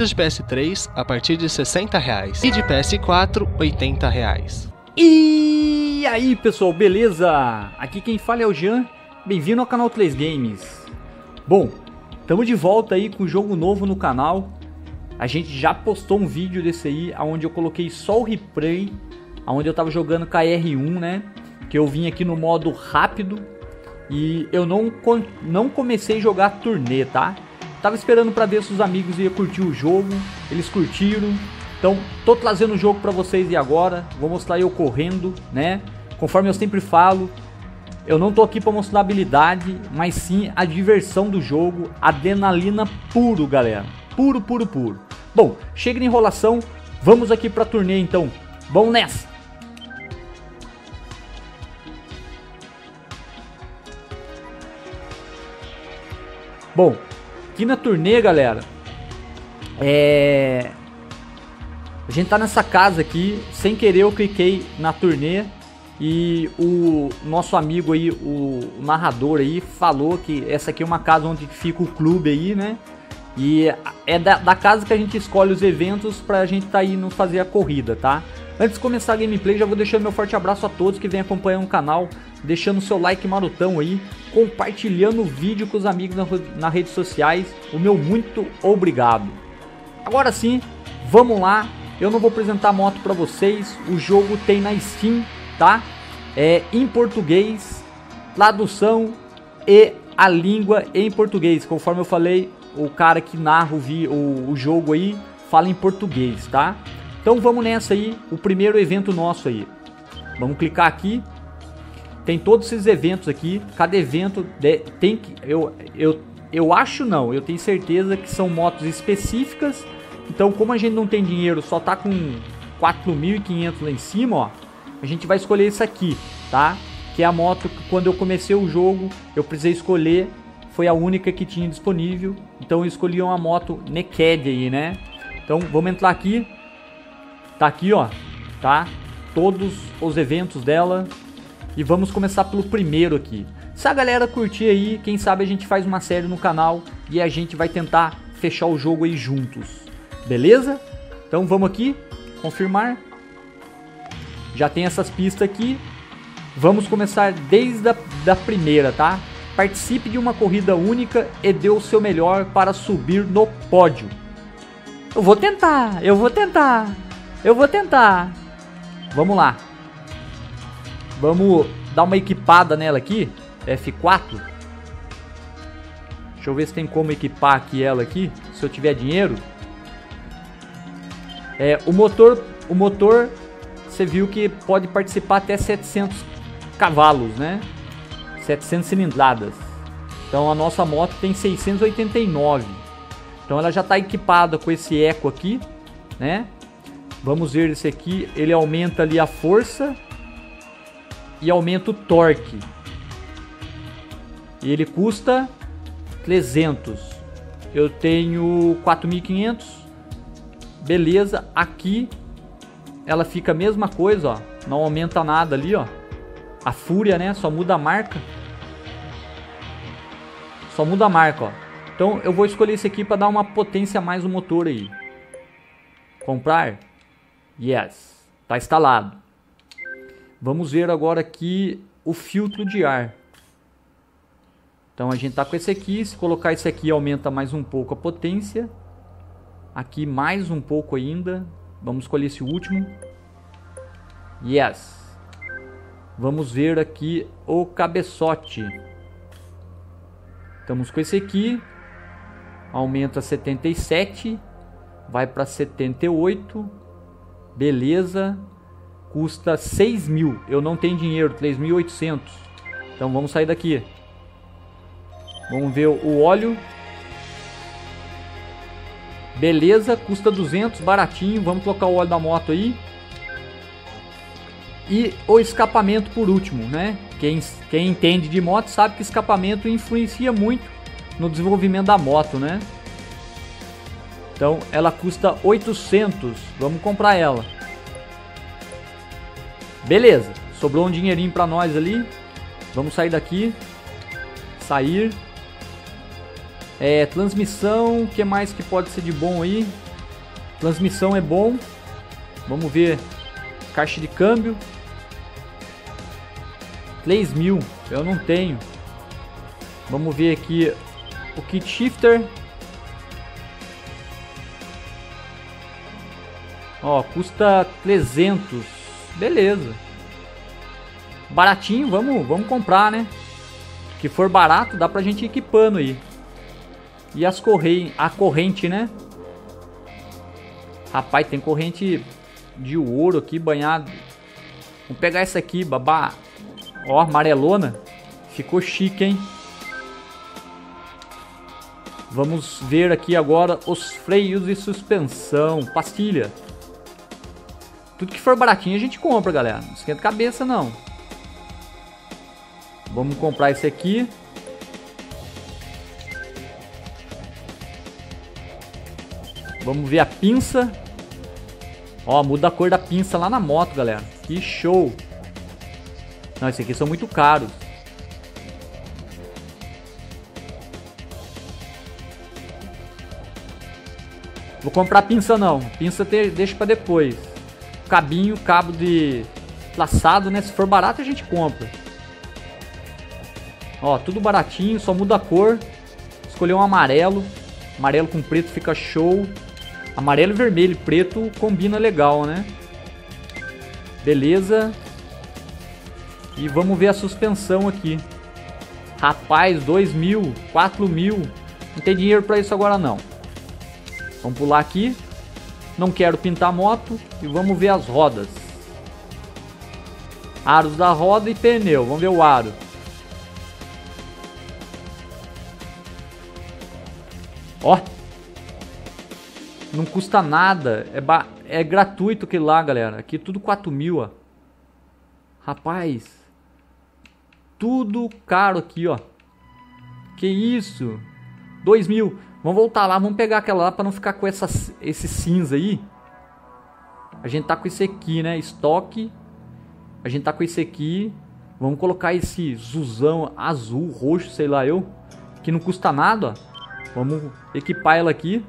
De PS3 a partir de 60 reais. e de PS4 80 reais. E aí pessoal, beleza? Aqui quem fala é o Jean, bem-vindo ao canal 3 Games. Bom, estamos de volta aí com jogo novo no canal. A gente já postou um vídeo desse aí, onde eu coloquei só o replay, onde eu tava jogando KR1, né? Que eu vim aqui no modo rápido e eu não, não comecei a jogar turnê, tá? Tava esperando para ver se os amigos iam curtir o jogo, eles curtiram. Então, tô trazendo o jogo para vocês e agora, vou mostrar eu correndo, né? Conforme eu sempre falo, eu não tô aqui para mostrar habilidade, mas sim a diversão do jogo, adrenalina puro, galera. Puro, puro, puro. Bom, chega de enrolação, vamos aqui pra turnê então. Vamos nessa! Bom, aqui na turnê, galera, é... A gente tá nessa casa aqui, sem querer eu cliquei na turnê e o nosso amigo aí, o narrador aí, falou que essa aqui é uma casa onde fica o clube aí, né? E é da, da casa que a gente escolhe os eventos pra gente tá indo fazer a corrida, tá? Antes de começar a gameplay, já vou deixando meu forte abraço a todos que vêm acompanhando o canal, deixando seu like marotão aí, compartilhando o vídeo com os amigos nas na redes sociais. O meu muito obrigado. Agora sim, vamos lá. Eu não vou apresentar a moto para vocês. O jogo tem na Steam, tá? É em português, tradução e a língua em português. Conforme eu falei, o cara que narra o, vi, o, o jogo aí fala em português, tá? Então vamos nessa aí, o primeiro evento nosso aí. Vamos clicar aqui, tem todos esses eventos aqui. Cada evento tem que. Eu, eu, eu acho não, eu tenho certeza que são motos específicas. Então, como a gente não tem dinheiro, só tá com 4.500 lá em cima, ó. A gente vai escolher isso aqui, tá? Que é a moto que quando eu comecei o jogo, eu precisei escolher. Foi a única que tinha disponível. Então eu escolhi uma moto Naked aí, né? Então vamos entrar aqui. Tá aqui, ó. Tá? Todos os eventos dela. E vamos começar pelo primeiro aqui. Se a galera curtir aí, quem sabe a gente faz uma série no canal e a gente vai tentar fechar o jogo aí juntos. Beleza? Então vamos aqui, confirmar. Já tem essas pistas aqui. Vamos começar desde a da primeira, tá? Participe de uma corrida única e dê o seu melhor para subir no pódio. Eu vou tentar, eu vou tentar, eu vou tentar. Vamos lá. Vamos dar uma equipada nela aqui. F4. Deixa eu ver se tem como equipar aqui ela aqui. Se eu tiver dinheiro. É, o motor, o motor, você viu que pode participar até 700 cavalos, né? 700 cilindradas. Então a nossa moto tem 689. Então ela já está equipada com esse eco aqui, né? Vamos ver esse aqui, ele aumenta ali a força e aumenta o torque. E ele custa 300. Eu tenho 4.500. Beleza, aqui ela fica a mesma coisa, ó. Não aumenta nada ali, ó. A fúria, né? Só muda a marca. Só muda a marca, ó. Então eu vou escolher esse aqui para dar uma potência a mais no motor aí. Comprar? Yes. Tá instalado. Vamos ver agora aqui o filtro de ar. Então a gente tá com esse aqui, se colocar esse aqui aumenta mais um pouco a potência. Aqui mais um pouco ainda. Vamos escolher esse último. Yes. Vamos ver aqui o cabeçote. Estamos com esse aqui. Aumenta 77. Vai para 78. Beleza custa 6 mil. Eu não tenho dinheiro, 3.800. Então vamos sair daqui. Vamos ver o óleo. Beleza, custa 200, baratinho. Vamos colocar o óleo da moto aí. E o escapamento por último, né? Quem, quem entende de moto sabe que escapamento influencia muito no desenvolvimento da moto, né? Então ela custa 800. Vamos comprar ela. Beleza, sobrou um dinheirinho pra nós ali. Vamos sair daqui. Sair. É, transmissão, o que mais que pode ser de bom aí? Transmissão é bom. Vamos ver. Caixa de câmbio. 3 mil. Eu não tenho. Vamos ver aqui o kit shifter. Ó, custa 300. Beleza. Baratinho, vamos, vamos comprar, né? Que for barato, dá pra gente ir equipando aí. E as correntes, a corrente, né? Rapaz, tem corrente de ouro aqui banhado. Vamos pegar essa aqui, babá. Ó, amarelona. Ficou chique, hein? Vamos ver aqui agora os freios e suspensão. Pastilha. Tudo que for baratinho a gente compra, galera. Não esquenta cabeça, não. Vamos comprar esse aqui. Vamos ver a pinça. Ó, muda a cor da pinça lá na moto, galera. Que show. Não, esses aqui são muito caros. Vou comprar pinça não. Pinça te, deixa pra depois. Cabinho, cabo de laçado, né? Se for barato a gente compra. Ó, tudo baratinho, só muda a cor. Escolher um amarelo. Amarelo com preto fica show. Amarelo e vermelho, preto combina legal, né? Beleza. E vamos ver a suspensão aqui. Rapaz, 2 mil, 4 mil. Não tem dinheiro pra isso agora não. Vamos pular aqui. Não quero pintar moto. E vamos ver as rodas. Aros da roda e pneu. Vamos ver o aro. Ó. Não custa nada. É, é gratuito aquilo lá, galera. Aqui tudo 4 mil, ó. Rapaz. Tudo caro aqui, ó. Que isso? 2 mil. Vamos voltar lá. Vamos pegar aquela lá pra não ficar com essa, esse cinza aí. A gente tá com esse aqui, né? Estoque. A gente tá com esse aqui. Vamos colocar esse zuzão azul, roxo, sei lá eu. Que não custa nada, ó. Vamos equipar ela aqui.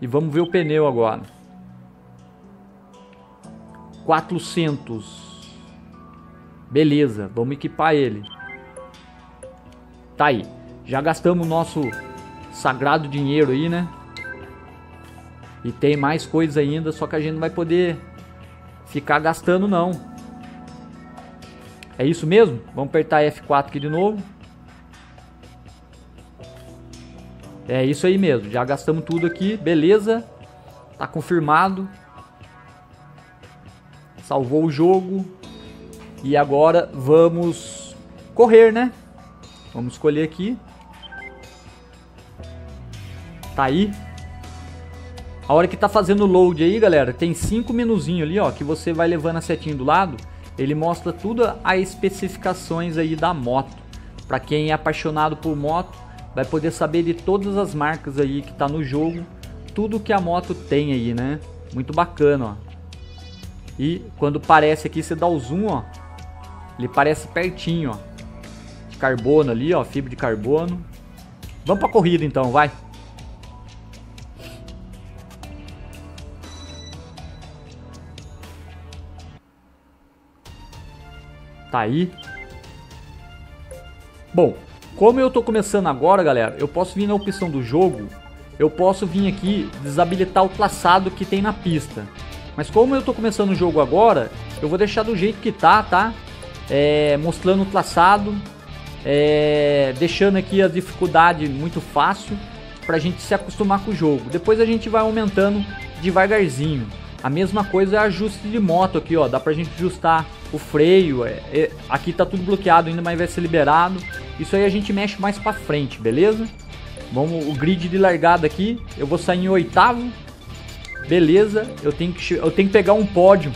E vamos ver o pneu agora. 400. Beleza, vamos equipar ele. Tá aí. Já gastamos o nosso sagrado dinheiro aí, né? E tem mais coisas ainda, só que a gente não vai poder ficar gastando não. É isso mesmo? Vamos apertar F4 aqui de novo. É isso aí mesmo, já gastamos tudo aqui, beleza. Tá confirmado. Salvou o jogo. E agora vamos correr, né? Vamos escolher aqui. Tá aí. A hora que tá fazendo o load aí, galera, tem cinco menuzinhos ali, ó, que você vai levando a setinha do lado. Ele mostra tudo as especificações aí da moto. Para quem é apaixonado por moto, vai poder saber de todas as marcas aí que tá no jogo, tudo que a moto tem aí, né? Muito bacana, ó. E quando parece aqui, você dá o zoom, ó. Ele parece pertinho, ó. De carbono ali, ó, fibra de carbono. Vamos pra corrida então, vai. Tá aí. Bom, como eu tô começando agora, galera, eu posso vir na opção do jogo, eu posso vir aqui desabilitar o traçado que tem na pista. Mas como eu tô começando o jogo agora, eu vou deixar do jeito que tá, tá? É, mostrando o traçado, é, deixando aqui a dificuldade muito fácil pra gente se acostumar com o jogo. Depois a gente vai aumentando devagarzinho. A mesma coisa é ajuste de moto aqui, ó. Dá pra gente ajustar o freio. É, é, aqui tá tudo bloqueado ainda, mas vai ser liberado. Isso aí a gente mexe mais pra frente, beleza? Vamos, o grid de largada aqui. Eu vou sair em oitavo. Beleza. Eu tenho que, eu tenho que pegar um pódio.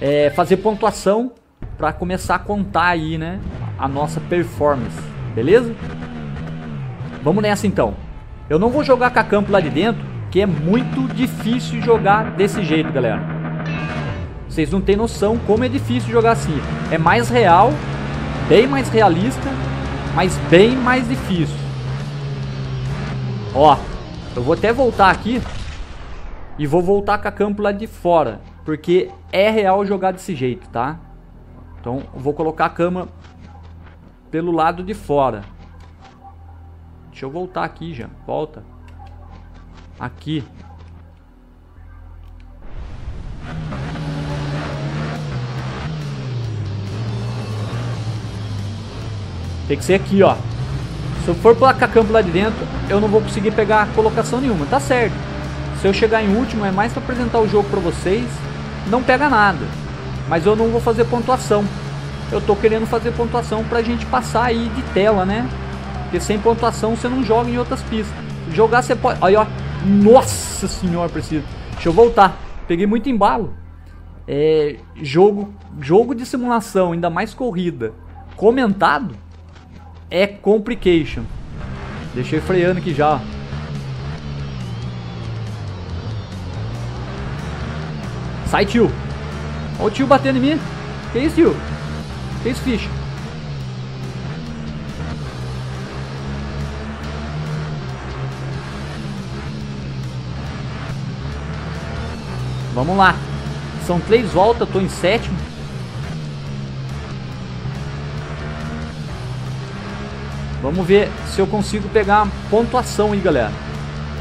É, fazer pontuação para começar a contar aí, né? A nossa performance. Beleza? Vamos nessa então. Eu não vou jogar com a campo lá de dentro que é muito difícil jogar desse jeito, galera. Vocês não têm noção como é difícil jogar assim. É mais real, bem mais realista, mas bem mais difícil. Ó, eu vou até voltar aqui E vou voltar com a campo lá de fora. Porque é real jogar desse jeito, tá? Então vou colocar a cama pelo lado de fora. Deixa eu voltar aqui já. Volta. Aqui. Tem que ser aqui, ó. Se eu for placar campo lá de dentro, eu não vou conseguir pegar colocação nenhuma. Tá certo. Se eu chegar em último, é mais para apresentar o jogo para vocês. Não pega nada. Mas eu não vou fazer pontuação. Eu tô querendo fazer pontuação pra gente passar aí de tela, né? Porque sem pontuação você não joga em outras pistas. Jogar você pode... Aí, ó. Nossa senhora, preciso. Deixa eu voltar. Peguei muito embalo. É... Jogo... Jogo de simulação, ainda mais corrida. Comentado é complication. Deixei freando aqui já. Sai, tio. Olha o tio batendo em mim. Que isso, tio? Que isso, ficha? Vamos lá. São três voltas, tô em sétimo. Vamos ver se eu consigo pegar pontuação aí, galera.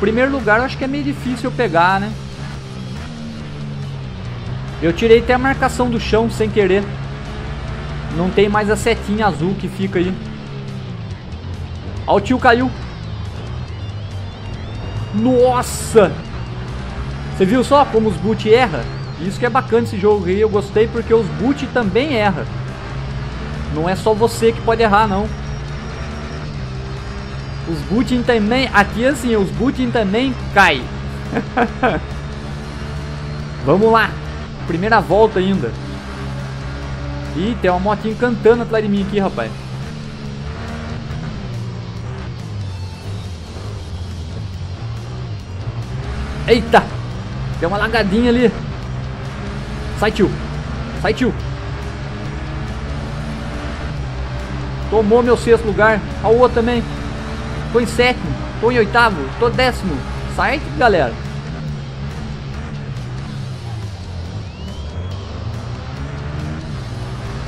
Primeiro lugar, eu acho que é meio difícil eu pegar, né? Eu tirei até a marcação do chão sem querer. Não tem mais a setinha azul que fica aí. Ó, o tio caiu. Nossa! Você viu só como os boot erra? Isso que é bacana esse jogo aí. Eu gostei porque os boot também erra. Não é só você que pode errar, não. Os booting também, aqui assim, os booting também cai. Vamos lá. Primeira volta ainda. Ih, tem uma motinha cantando atrás de mim aqui, rapaz. Eita! Tem uma lagadinha ali. Sai, tio. Sai, tio. Tomou meu sexto lugar. A outra também. Tô em sétimo, tô em oitavo, tô décimo. Sai, galera.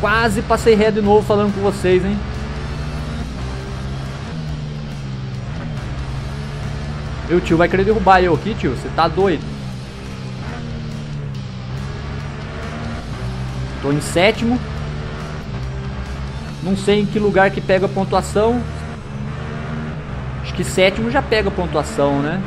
Quase passei ré de novo falando com vocês, hein? Meu tio vai querer derrubar eu aqui, tio. Você tá doido? Tô em sétimo. Não sei em que lugar que pega a pontuação que sétimo já pega pontuação, né?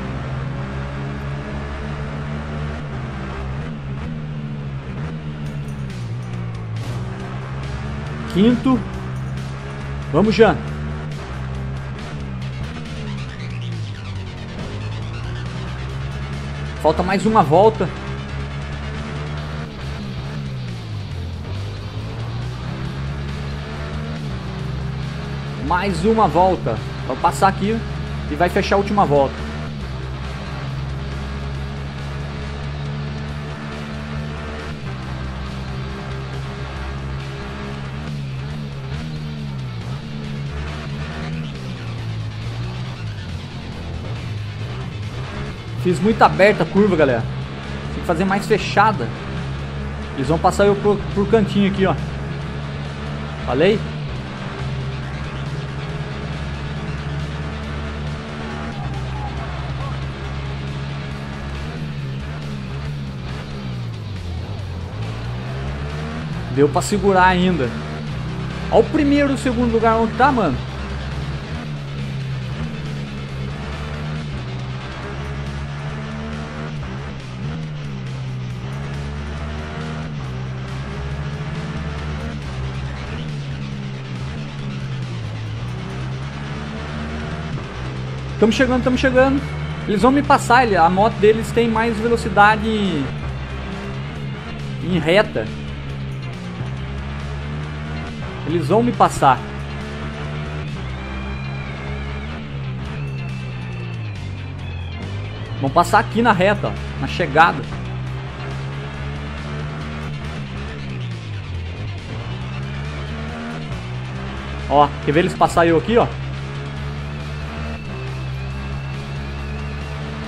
Quinto. Vamos, Jean. Falta mais uma volta. Mais uma volta. Vou passar aqui e vai fechar a última volta. Fiz muito aberta a curva, galera. Tem que fazer mais fechada. Eles vão passar eu por, por cantinho aqui, ó. Falei? Deu pra segurar ainda. Olha o primeiro e o segundo lugar onde tá, mano. Estamos chegando, estamos chegando. Eles vão me passar, a moto deles tem mais velocidade em reta. Eles vão me passar. Vão passar aqui na reta, na chegada. Ó, quer ver eles passar eu aqui, ó?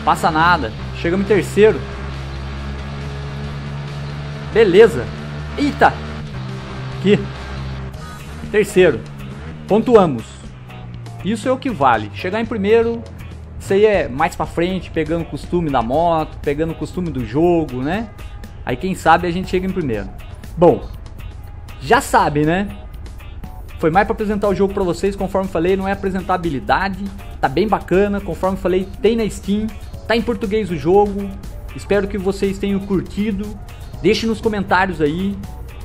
Passa nada. Chegamos em terceiro. Beleza. Eita. Terceiro. Pontuamos. Isso é o que vale. Chegar em primeiro, isso aí é mais pra frente, pegando o costume da moto, pegando o costume do jogo, né? Aí quem sabe a gente chega em primeiro. Bom, já sabe, né? Foi mais para apresentar o jogo para vocês, conforme falei, não é apresentar habilidade. Tá bem bacana, conforme falei, tem na Steam, tá em português o jogo. Espero que vocês tenham curtido. Deixe nos comentários aí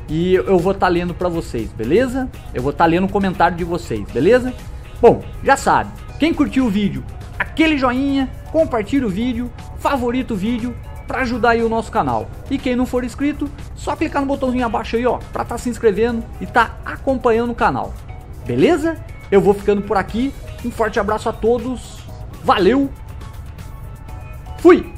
e eu vou estar tá lendo para vocês, beleza? Eu vou estar tá lendo o comentário de vocês, beleza? Bom, já sabe. Quem curtiu o vídeo, aquele joinha, compartilha o vídeo, favorita o vídeo para ajudar aí o nosso canal. E quem não for inscrito, só clicar no botãozinho abaixo aí, ó, para estar tá se inscrevendo e tá acompanhando o canal. Beleza? Eu vou ficando por aqui. Um forte abraço a todos. Valeu. Fui.